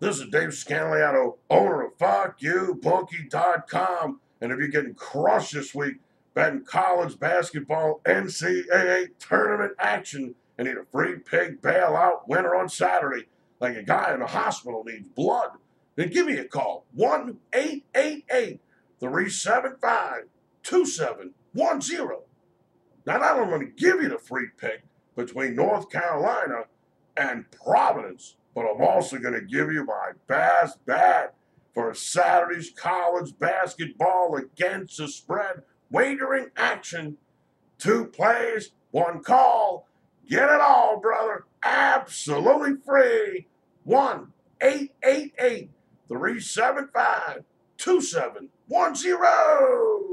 This is Dave Scandaliato, owner of FuckYouBookie.com. And if you're getting crushed this week, betting college basketball NCAA tournament action and need a free pick bailout winner on Saturday, like a guy in a hospital needs blood, then give me a call 1 888 375 2710. Now, not only going to give you the free pick between North Carolina and Providence, but I'm also going to give you my best bet for Saturday's college basketball against the spread wagering action. Two plays, one call. Get it all, brother. Absolutely free. 1 888 375 2710.